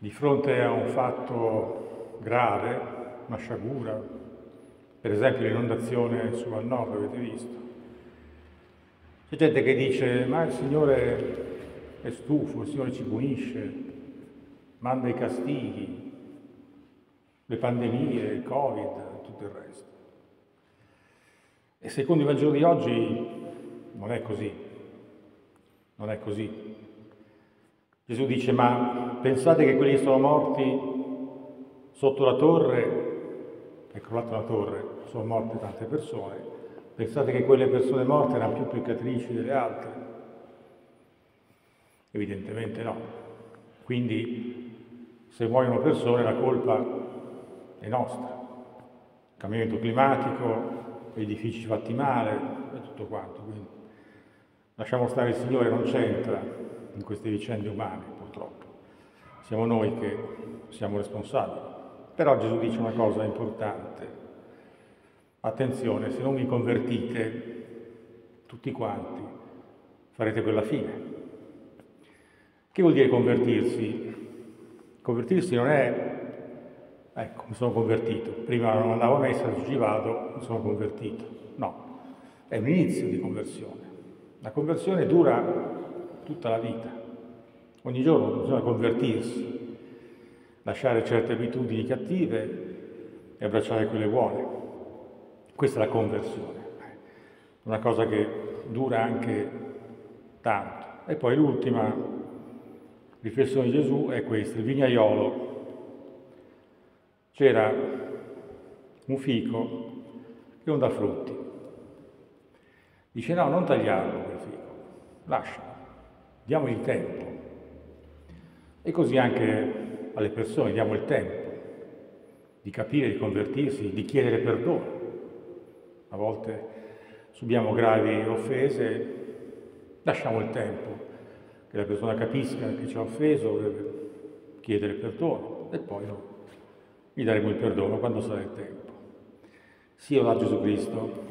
di fronte a un fatto grave, una sciagura, per esempio l'inondazione su Annova, avete visto, c'è gente che dice ma il Signore è stufo, il Signore ci punisce, manda i castighi, le pandemie, il Covid, tutto il resto. E secondo i Vangelo di oggi non è così, non è così. Gesù dice, ma pensate che quelli che sono morti sotto la torre, è crollata la torre, sono morte tante persone, pensate che quelle persone morte erano più peccatrici delle altre? Evidentemente no. Quindi se muoiono persone la colpa è nostra. Cambiamento climatico, edifici fatti male e tutto quanto. Quindi lasciamo stare il Signore, non c'entra in queste vicende umane, purtroppo. Siamo noi che siamo responsabili. Però Gesù dice una cosa importante. Attenzione, se non vi convertite, tutti quanti, farete quella fine. Che vuol dire convertirsi? Convertirsi non è, ecco, mi sono convertito, prima non andavo a messa, ci vado, mi sono convertito. No, è un inizio di conversione. La conversione dura tutta la vita. Ogni giorno bisogna convertirsi, lasciare certe abitudini cattive e abbracciare quelle buone. Questa è la conversione, una cosa che dura anche tanto. E poi l'ultima riflessione di Gesù è questa, il vignaiolo. C'era un fico che non dà frutti. Dice no, non tagliarlo quel fico, lascialo diamo il tempo. E così anche alle persone diamo il tempo di capire, di convertirsi, di chiedere perdono. A volte subiamo gravi offese, lasciamo il tempo che la persona capisca che ci ha offeso, chiedere perdono e poi no, gli daremo il perdono quando sarà il tempo. Sia da Gesù Cristo.